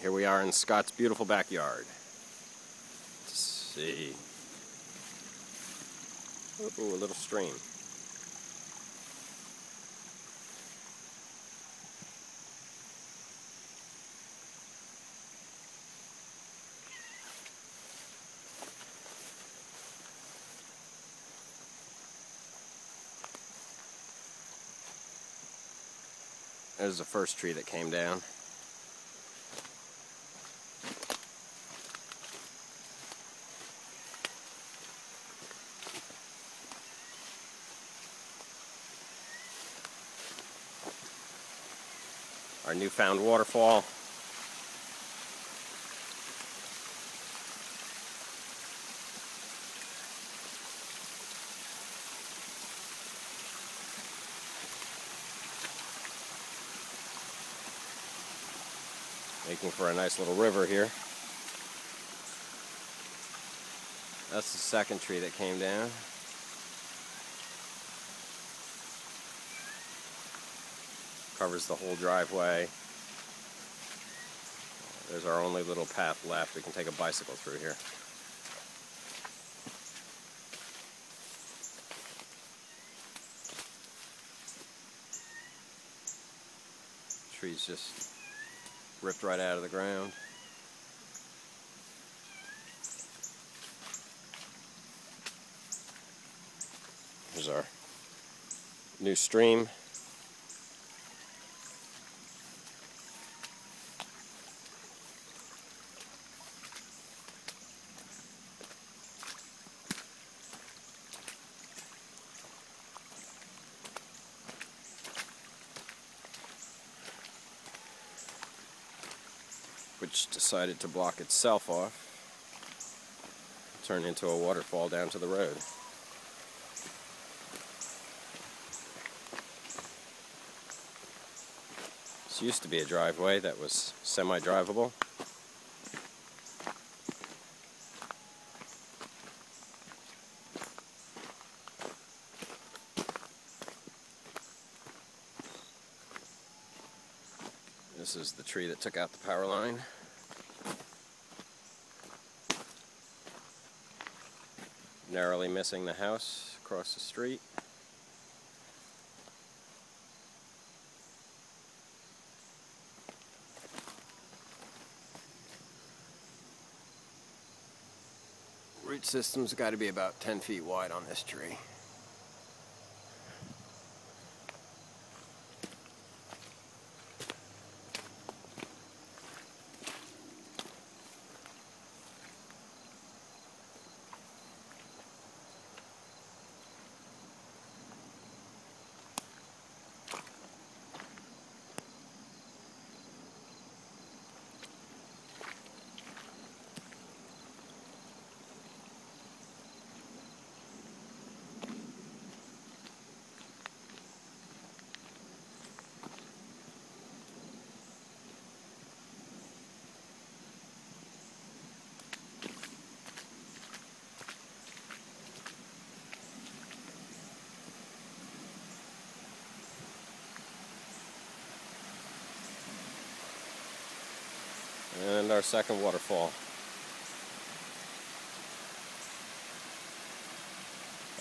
here we are in Scott's beautiful backyard. Let's see. Ooh, a little stream. There's the first tree that came down. Our newfound waterfall. making for a nice little river here. That's the second tree that came down. Covers the whole driveway. There's our only little path left. We can take a bicycle through here. Trees just ripped right out of the ground. Here's our new stream. Which decided to block itself off, turn into a waterfall down to the road. This used to be a driveway that was semi-drivable. This is the tree that took out the power line. Narrowly missing the house across the street. Root system's got to be about 10 feet wide on this tree. And our second waterfall.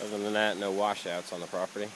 Other than that, no washouts on the property.